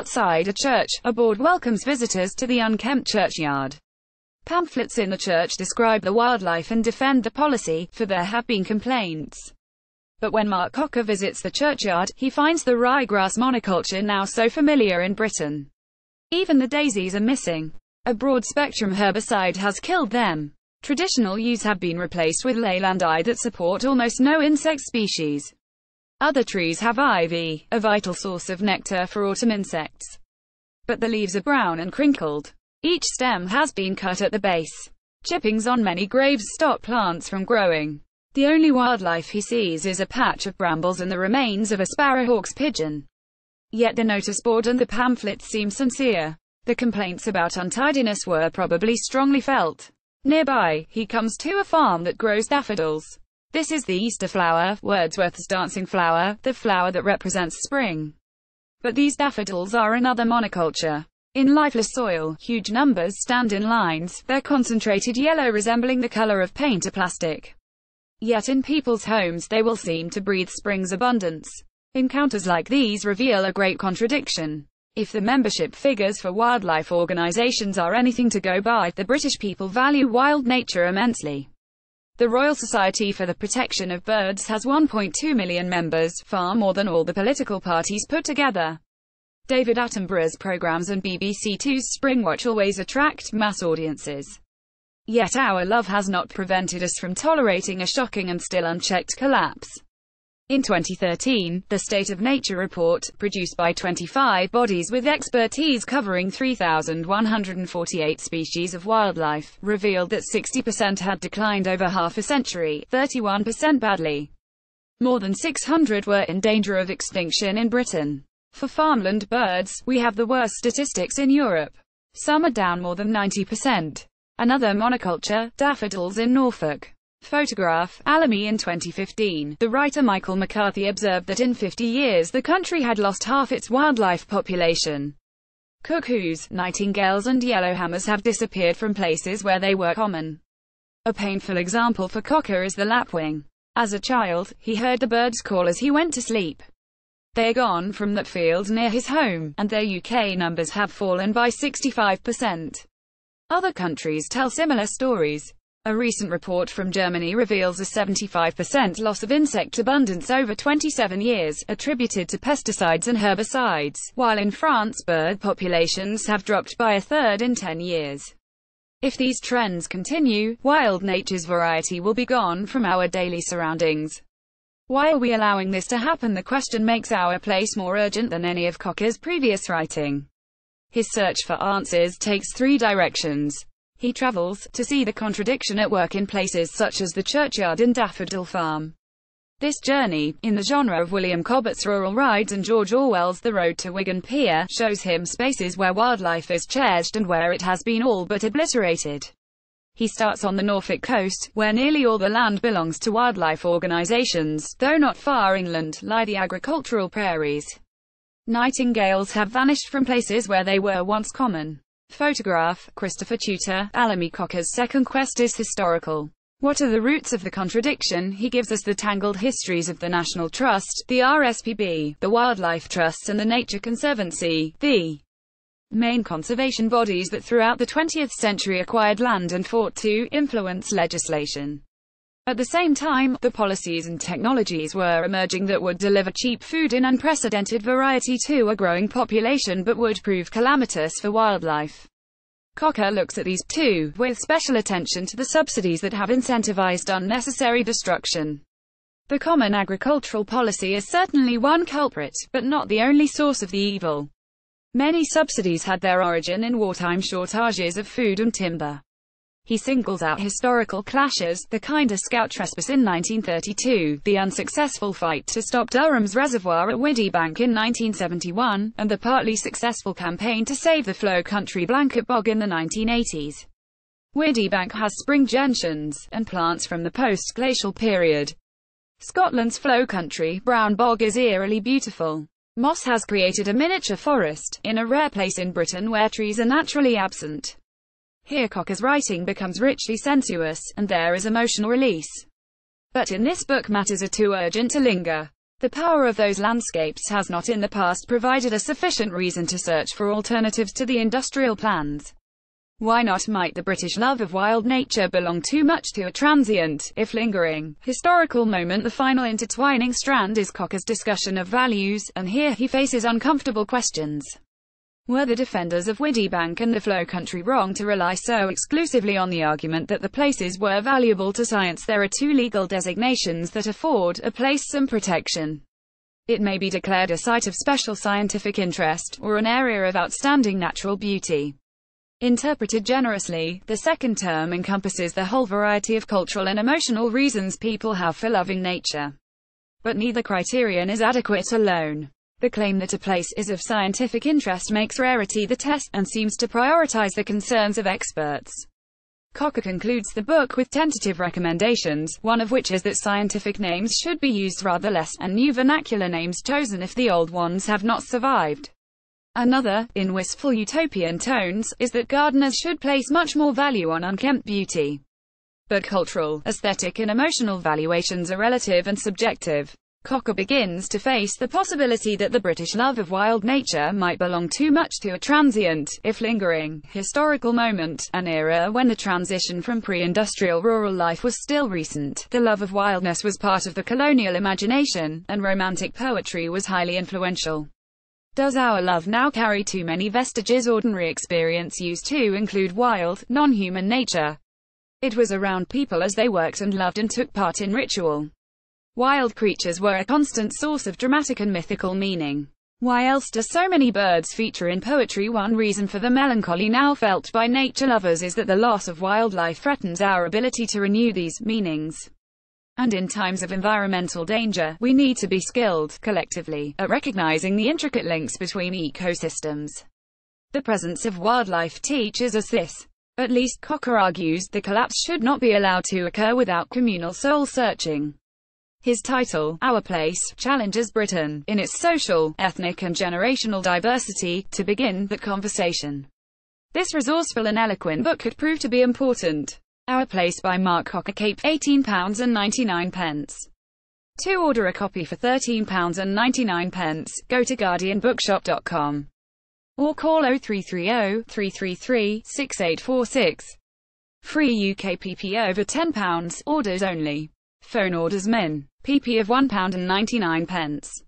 Outside a church, a board welcomes visitors to the unkempt churchyard. Pamphlets in the church describe the wildlife and defend the policy, for there have been complaints. But when Mark Cocker visits the churchyard, he finds the ryegrass monoculture now so familiar in Britain. Even the daisies are missing. A broad-spectrum herbicide has killed them. Traditional yews have been replaced with leylandii that support almost no insect species. Other trees have ivy, a vital source of nectar for autumn insects. But the leaves are brown and crinkled. Each stem has been cut at the base. Chippings on many graves stop plants from growing. The only wildlife he sees is a patch of brambles and the remains of a sparrowhawk's pigeon. Yet the notice board and the pamphlets seem sincere. The complaints about untidiness were probably strongly felt. Nearby, he comes to a farm that grows daffodils. This is the Easter flower, Wordsworth's dancing flower, the flower that represents spring. But these daffodils are another monoculture. In lifeless soil, huge numbers stand in lines, their concentrated yellow resembling the color of paint or plastic. Yet in people's homes they will seem to breathe spring's abundance. Encounters like these reveal a great contradiction. If the membership figures for wildlife organizations are anything to go by, the British people value wild nature immensely. The Royal Society for the Protection of Birds has 1.2 million members, far more than all the political parties put together. David Attenborough's programs and BBC Two's Springwatch always attract mass audiences. Yet our love has not prevented us from tolerating a shocking and still unchecked collapse. In 2013, the State of Nature report, produced by 25 bodies with expertise covering 3,148 species of wildlife, revealed that 60% had declined over half a century, 31% badly. More than 600 were in danger of extinction in Britain. For farmland birds, we have the worst statistics in Europe. Some are down more than 90%. Another monoculture, daffodils in Norfolk. Photograph, Alamy in 2015. The writer Michael McCarthy observed that in 50 years the country had lost half its wildlife population. Cuckoos, nightingales and yellowhammers have disappeared from places where they were common. A painful example for Cocker is the lapwing. As a child, he heard the birds call as he went to sleep. They are gone from that field near his home, and their UK numbers have fallen by 65%. Other countries tell similar stories. A recent report from Germany reveals a 75% loss of insect abundance over 27 years, attributed to pesticides and herbicides, while in France bird populations have dropped by a third in 10 years. If these trends continue, wild nature's variety will be gone from our daily surroundings. Why are we allowing this to happen? The question makes our place more urgent than any of Cocker's previous writing. His search for answers takes three directions. He travels, to see the contradiction at work in places such as the churchyard and Daffodil Farm. This journey, in the genre of William Cobbett's Rural Rides and George Orwell's The Road to Wigan Pier, shows him spaces where wildlife is cherished and where it has been all but obliterated. He starts on the Norfolk coast, where nearly all the land belongs to wildlife organizations, though not far inland, lie the agricultural prairies. Nightingales have vanished from places where they were once common. Photograph, Christopher Tudor, Alamy Cocker's second quest is historical. What are the roots of the contradiction? He gives us the tangled histories of the National Trust, the RSPB, the Wildlife Trusts and the Nature Conservancy, the main conservation bodies that throughout the 20th century acquired land and fought to influence legislation. At the same time, the policies and technologies were emerging that would deliver cheap food in unprecedented variety to a growing population but would prove calamitous for wildlife. Cocker looks at these, too, with special attention to the subsidies that have incentivized unnecessary destruction. The Common Agricultural Policy is certainly one culprit, but not the only source of the evil. Many subsidies had their origin in wartime shortages of food and timber. He singles out historical clashes, the Kinder Scout trespass in 1932, the unsuccessful fight to stop Durham's reservoir at Widdybank in 1971, and the partly successful campaign to save the Flow Country blanket bog in the 1980s. Widdybank has spring gentians, and plants from the post-glacial period. Scotland's Flow Country, Brown Bog is eerily beautiful. Moss has created a miniature forest, in a rare place in Britain where trees are naturally absent. Here Cocker's writing becomes richly sensuous, and there is emotional release. But in this book matters are too urgent to linger. The power of those landscapes has not in the past provided a sufficient reason to search for alternatives to the industrial plans. Why not might the British love of wild nature belong too much to a transient, if lingering, historical moment? The final intertwining strand is Cocker's discussion of values, and here he faces uncomfortable questions. Were the defenders of Widdybank and the Flow Country wrong to rely so exclusively on the argument that the places were valuable to science? There are two legal designations that afford a place some protection. It may be declared a site of special scientific interest, or an area of outstanding natural beauty. Interpreted generously, the second term encompasses the whole variety of cultural and emotional reasons people have for loving nature. But neither criterion is adequate alone. The claim that a place is of scientific interest makes rarity the test, and seems to prioritize the concerns of experts. Cocker concludes the book with tentative recommendations, one of which is that scientific names should be used rather less, and new vernacular names chosen if the old ones have not survived. Another, in wistful utopian tones, is that gardeners should place much more value on unkempt beauty. But cultural, aesthetic and emotional valuations are relative and subjective. Cocker begins to face the possibility that the British love of wild nature might belong too much to a transient, if lingering, historical moment, an era when the transition from pre-industrial rural life was still recent. The love of wildness was part of the colonial imagination, and romantic poetry was highly influential. Does our love now carry too many vestiges? Ordinary experience used to include wild, non-human nature. It was around people as they worked and loved and took part in ritual. Wild creatures were a constant source of dramatic and mythical meaning. Why else do so many birds feature in poetry? One reason for the melancholy now felt by nature lovers is that the loss of wildlife threatens our ability to renew these meanings. And in times of environmental danger, we need to be skilled, collectively, at recognizing the intricate links between ecosystems. The presence of wildlife teaches us this. At least Cocker argues, the collapse should not be allowed to occur without communal soul-searching. His title, Our Place, challenges Britain, in its social, ethnic and generational diversity, to begin the conversation. This resourceful and eloquent book could prove to be important. Our Place by Mark Cocker Cape, £18.99. To order a copy for £13.99, go to guardianbookshop.com or call 0330 333 6846. Free UK PP over £10, orders only. Phone orders min. PP of £1.99.